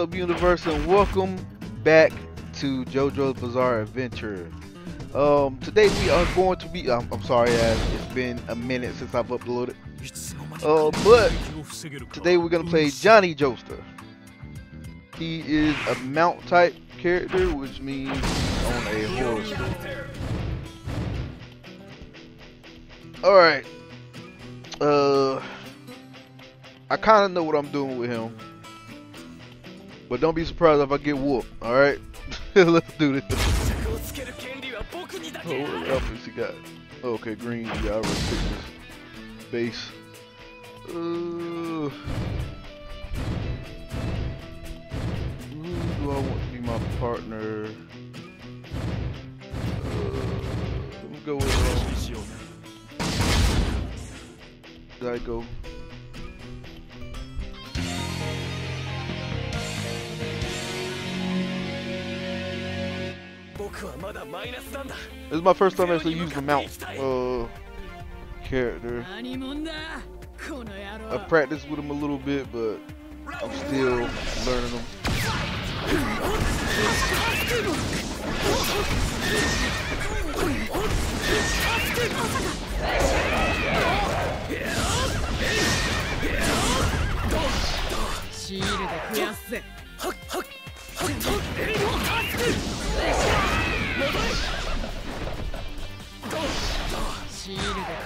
Up, universe, and welcome back to JoJo's Bizarre Adventure. Um, today we are going to be. Um, I'm sorry, it's been a minute since I've uploaded. Uh, but today we're gonna play Johnny Joestar. He is a mount type character, which means on a horoscope. All right. Uh, I kind of know what I'm doing with him. But don't be surprised if I get whooped, alright? Let's do this. Oh, what outfits he got? Okay, green. Yeah, I already picked this. Base. Uh, who do I want to be my partner? Uh, let me go with, um, did This is my first time actually using the mount uh, character. I practiced with him a little bit, but I'm still learning him.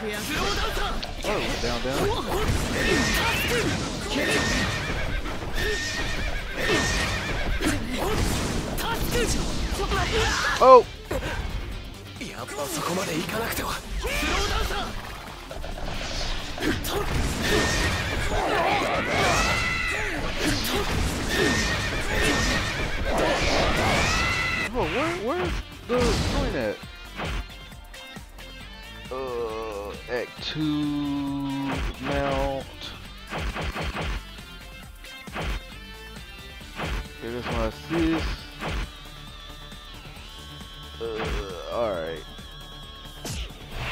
Oh, down, down. Oh! Bro, where, where's the point at? Uh... Act 2, mount. Okay, that's my assist. Uh, alright.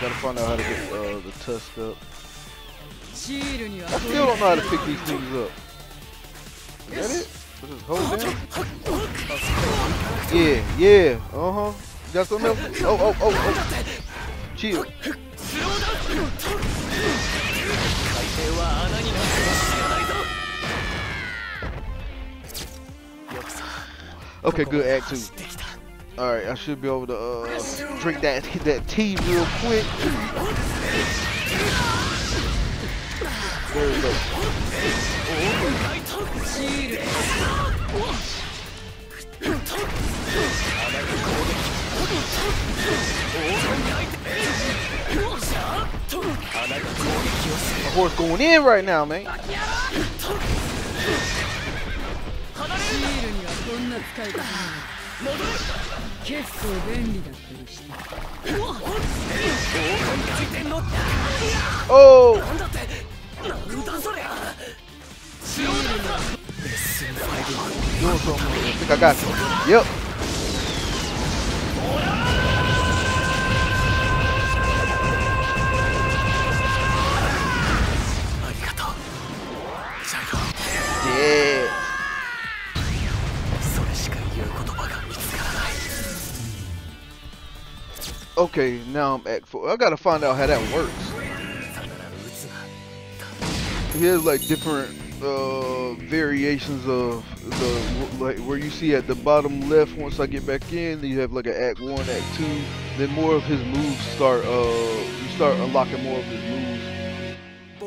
Gotta find out how to get uh, the tusk up. I still don't know how to pick these things up. Is that it? Just hold down? Yeah, yeah, uh huh. Got something else? Oh, oh, oh, oh. Chill. スローダウン海底は穴になっても知らないぞよくさ Okay, good act 走 two. ってきた All right, I should be able to uh, drink that that tea real quick. There we go. forth going in right now, man. Oh! I think I got you. Yep. Okay, now I'm at four. I gotta find out how that works. He has like different uh, variations of the like where you see at the bottom left. Once I get back in, you have like an act one, act two. Then more of his moves start. Uh, you start unlocking more of his moves.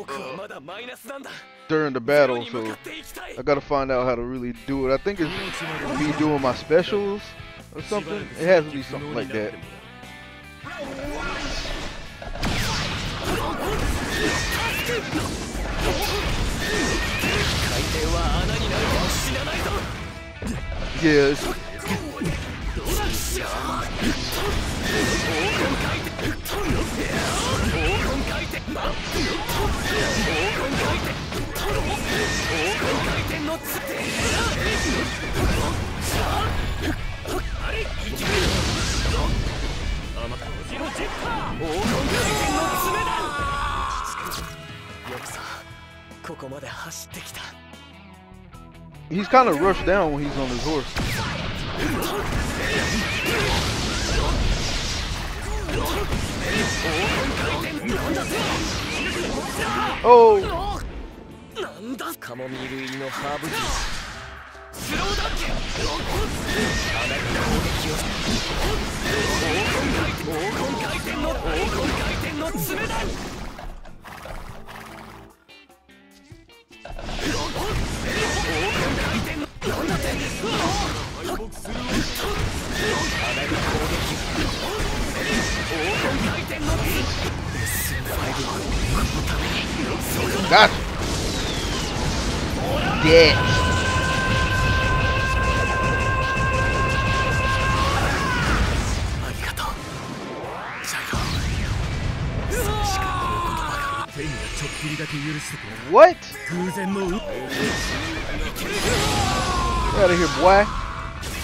Uh, during the battle, so I gotta find out how to really do it. I think it's me doing my specials or something. It has to be something like that. Yes. Yeah, it's, 回転のつってあまたジロジェッター黄金回転の爪だよくさここまで走ってきた He's kind of rushed down when he's on his horse. Oh, なんだ？カモミール入りのハーブティー。スローダッケあなたの攻撃を。黄金回転の黄金回転の爪だ bitch. What? Get out of here, boy.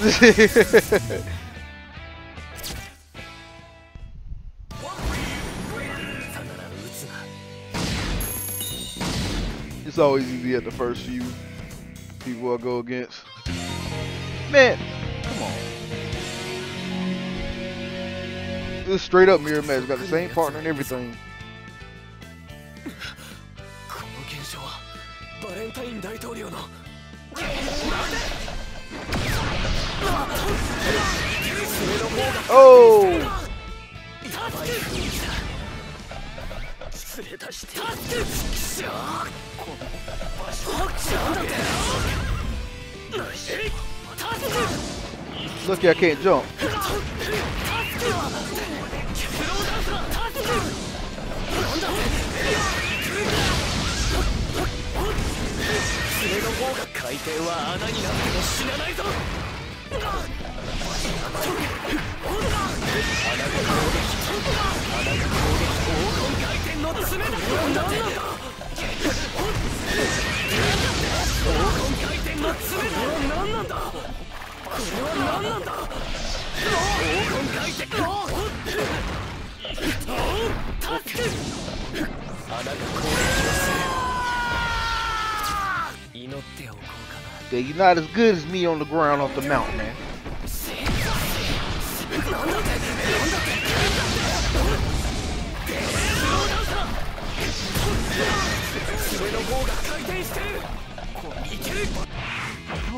it's always easy at the first few people I go against. Man, come on. This straight up mirror match. Got the same partner and everything. Oh! oh! やばい雰囲気だ連れ出してくしょこの場所なんだってナイス lucky I can't jump. 爪の方が回転は穴になっても死なないぞ黄金回転の爪だ何なんだ黄金回転の爪だ何なんだこれは何なんだ黄金回転助け穴が攻撃をする祈っておこうかな Yeah, you're not as good as me on the ground off the mountain, man.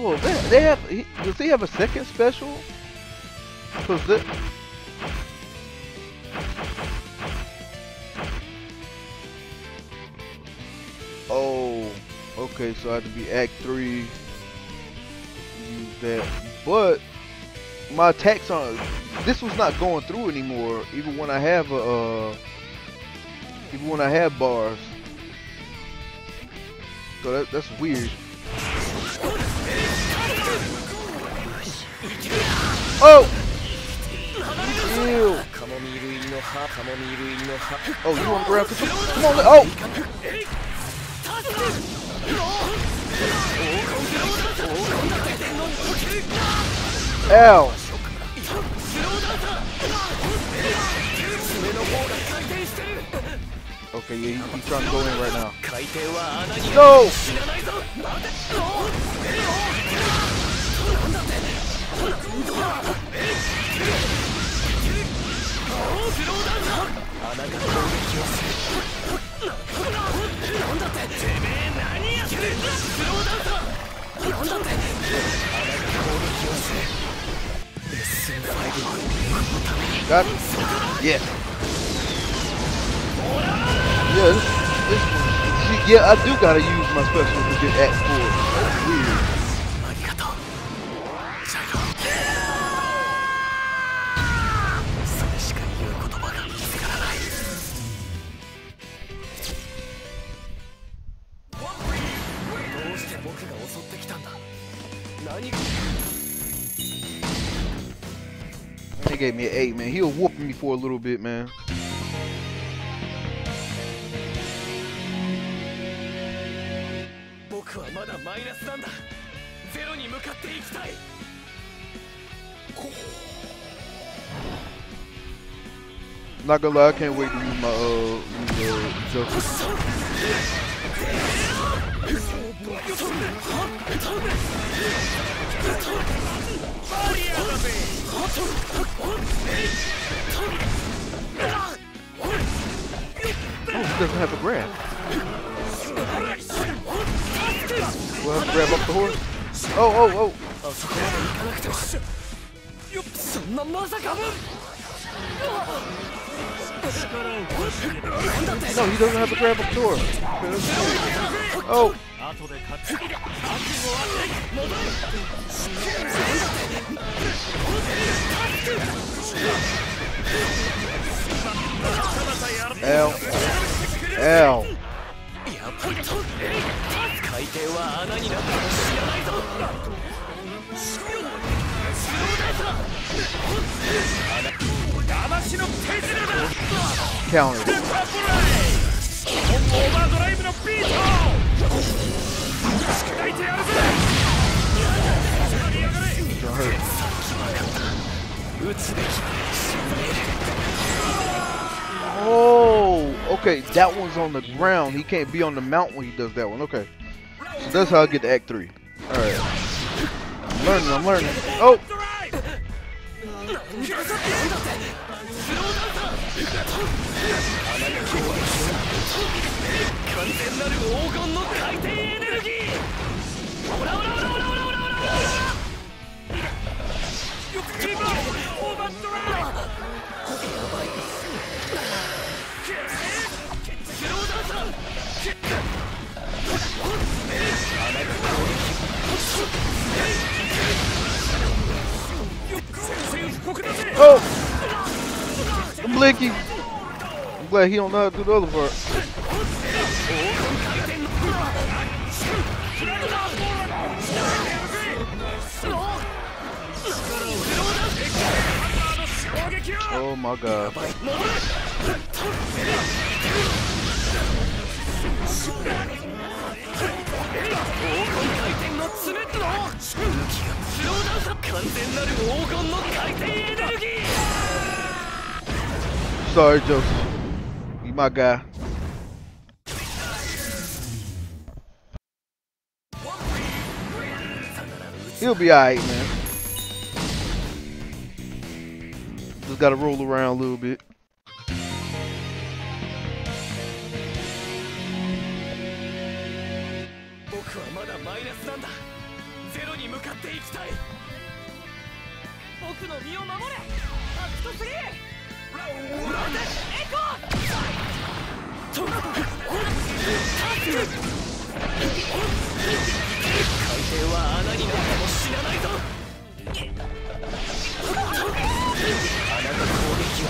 Oh, they, have. He, does he have a second special? Cause the, Oh, okay. So I have to be Act Three. Use that, but my attacks on this was not going through anymore. Even when I have a, uh, even when I have bars. So that, that's weird. Oh! Ew. Oh, you want to grab control? Come on, oh! Ow! Okay, yeah, he, he's trying to go in right now. 回転は穴に No! 死なないぞ穴が攻撃をするなんだっててめえ何やってんだスローダウンだなんだって穴が攻撃をするレッスン5はこのために Got it? Yeah. Yeah, this, this, this, yeah, I do gotta use my special to get at four. That's weird. He gave me an eight, man. He was whooping me for a little bit, man. マイナスなんだゼロに向かっていきたい Not gonna lie, I can't wait to use my uh use uh Joker. Oh, he doesn't have a grab. We'll have to grab up the horse. Oh, oh, oh! oh. No, he doesn't have to grab up the horse. Oh! Ow. Ow. Oh, okay. That one's on the ground. He can't be on the mount when he does that one. Okay. So that's how I get to Act 3. Alright. I'm learning, I'm learning. Oh! Oh! I'm blinking. I'm glad he don't know how to do the other part. Oh my god. Sorry, Joseph. You my guy. He'll be alright, man. Just gotta roll around a little bit. ゼロに向かっていきたい。僕の身を守れ。アクト3ラウンドエコとタスク海底は穴になるかもしれないぞ。穴の攻撃は。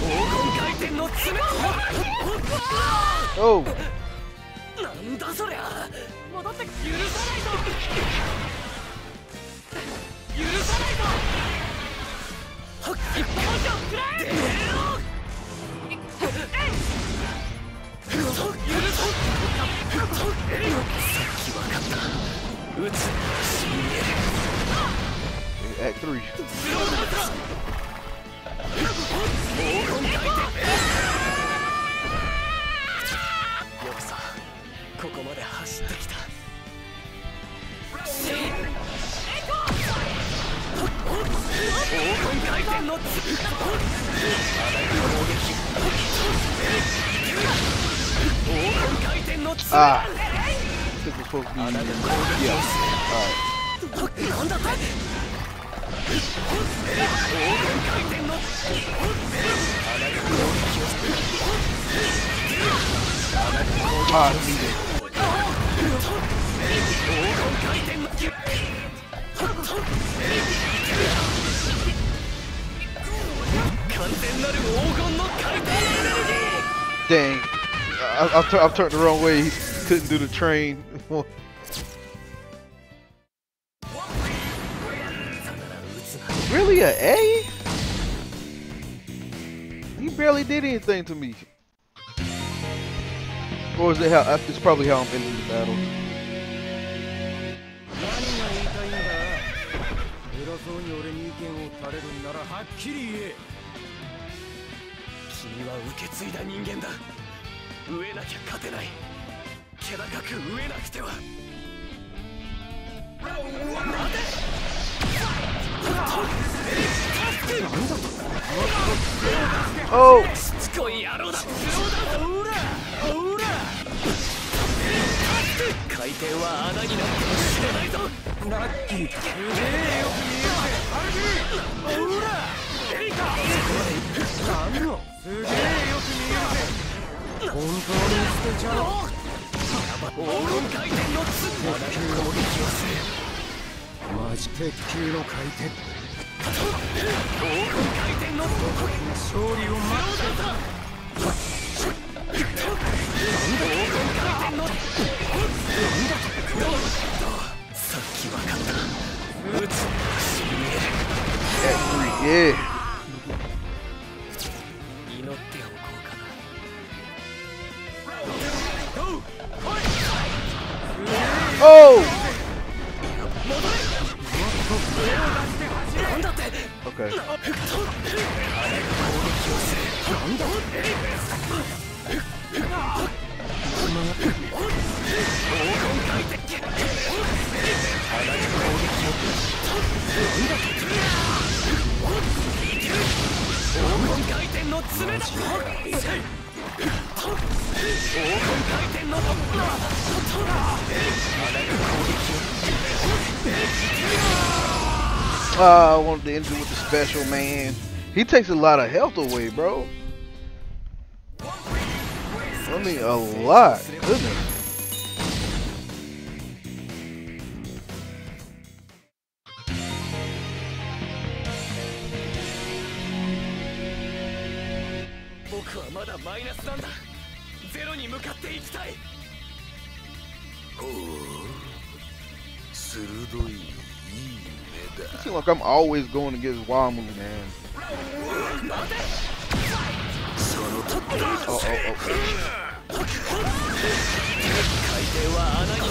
黄金回転の爪。Oh! なんだそりゃ。戻って許さないぞ。許さないぞ。はっくらえ出ろ許ささっきわかっ？た撃つ死んでる Act 3. スローダウンだ黄金回転まで走ってきた。黄金回転のつ黄金回転のーののの Dang. I, I, I turned the wrong way. He couldn't do the train. really, a A? He barely did anything to me. Or is it how? It's probably how I'm ending the battle. そうに俺に意見を垂れるんならはっきり言え君は受け継いだ人間だ植えなきゃ勝てない気高く植えなくては Oh, しつこい野郎だ回転は穴になっても知れないぞラッキーすげえよく見えるぜ。ほらエリカ何のすげえよく見えるぜ本当に捨てちゃう。黄金回転のつまだ攻撃をするマジ鉄球の回転黄金回転の勝利を待ってさっ yeah. Uh, I wanted to end it with the special, man. He takes a lot of health away, bro. I mean, a lot. Goodness. I seem like I'm always going against Wamu, man. Oh, oh, oh. 海底は穴にな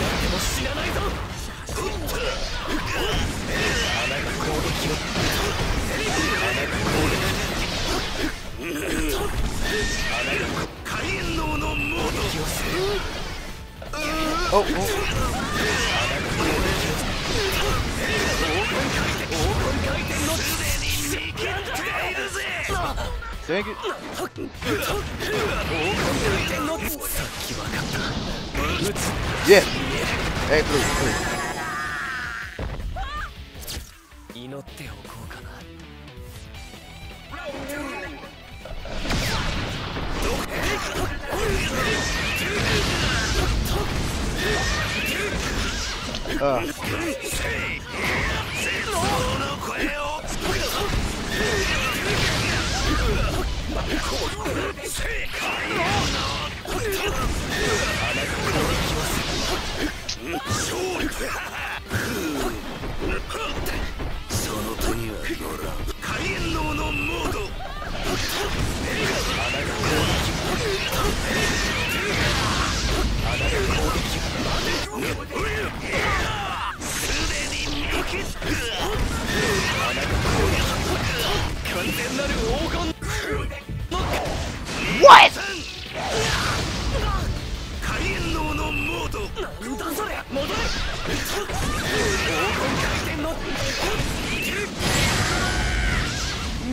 Oh, oh. Thank you. 祈っておこうかな。どこあなたの攻撃 what? なんだそれ戻れ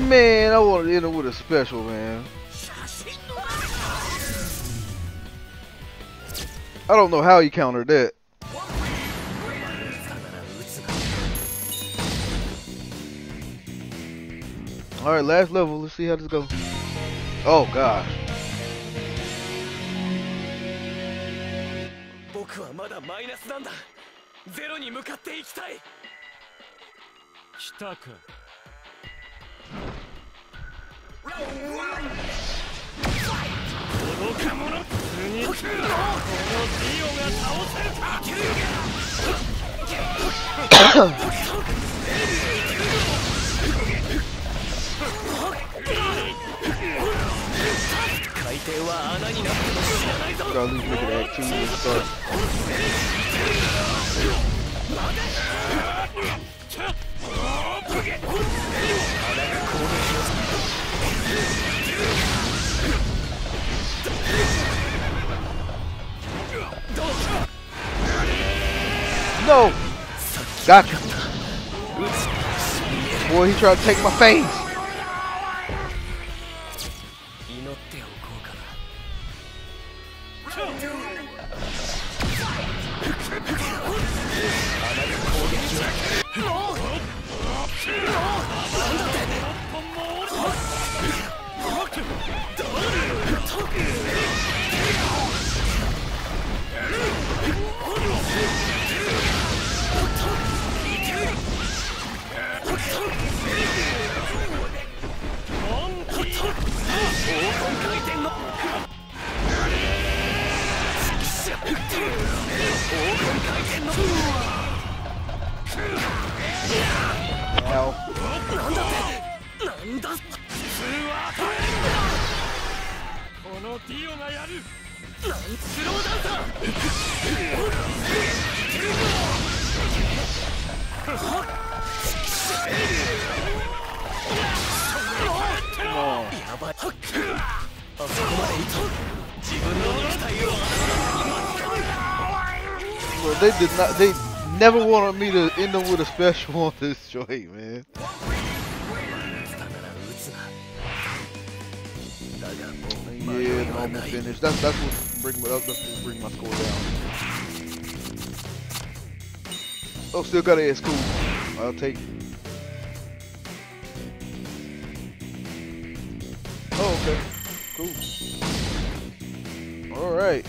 Man, I wanted to end it with a special, man. I don't know how he countered that. All right, last level. Let's see how this goes. Oh gosh. 僕にこのディオが倒せるか海底は穴になっても知らないぞ Charlie's making an action to start. Thank you. Start. go. Gotcha. Boy, he tried to take my face. 祈っておこうかな Ow. なんだこのディオがやるなんスローダンサー Come on. やばいあそこまでいと自分の肉体を Bro, they did not. They never wanted me to end them with a special on this joint, man. だから撃つなだがもう Yeah, I'm almost finished. That's that's what bring my that's what bring my score down. Oh, still got it. It's cool. I'll take it. Oh, okay. Cool. Alright.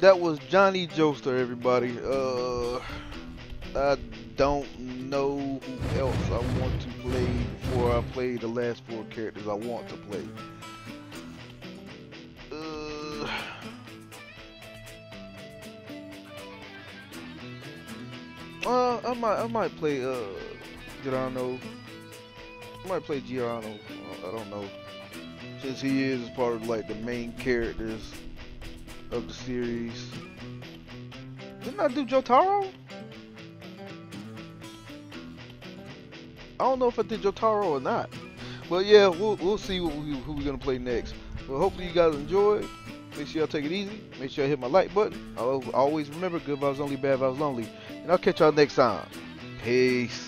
That was Johnny Joestar, everybody. Uh, I don't know who else I want to play before I play the last four characters I want to play. Uh, uh I might, I might play. Uh. Giorno. I might play Giorno. Uh, I don't know, since he is part of like the main characters of the series. Didn't I do Jotaro? I don't know if I did Jotaro or not. But yeah, we'll, we'll see we, who we're going to play next. But hopefully you guys enjoyed. Make sure y'all take it easy. Make sure y'all hit my like button. I'll always remember, good vibes only, bad vibes lonely. And I'll catch y'all next time. Peace.